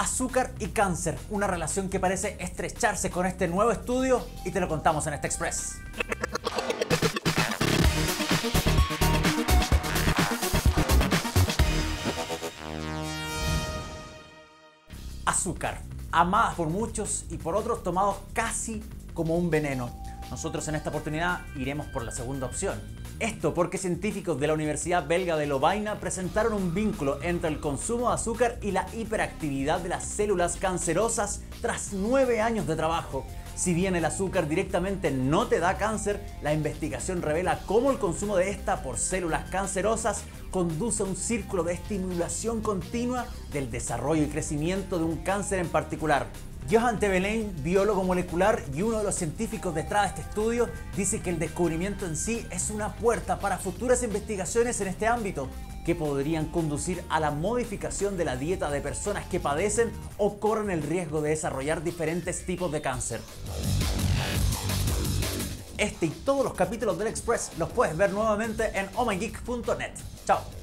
azúcar y cáncer, una relación que parece estrecharse con este nuevo estudio y te lo contamos en este Express. Azúcar, amada por muchos y por otros tomados casi como un veneno. Nosotros en esta oportunidad iremos por la segunda opción. Esto porque científicos de la Universidad Belga de Lovaina presentaron un vínculo entre el consumo de azúcar y la hiperactividad de las células cancerosas tras nueve años de trabajo. Si bien el azúcar directamente no te da cáncer, la investigación revela cómo el consumo de esta por células cancerosas conduce a un círculo de estimulación continua del desarrollo y crecimiento de un cáncer en particular. Johan Tebelain, biólogo molecular y uno de los científicos detrás de este estudio, dice que el descubrimiento en sí es una puerta para futuras investigaciones en este ámbito que podrían conducir a la modificación de la dieta de personas que padecen o corren el riesgo de desarrollar diferentes tipos de cáncer. Este y todos los capítulos del Express los puedes ver nuevamente en ohmygeek.net. Chao.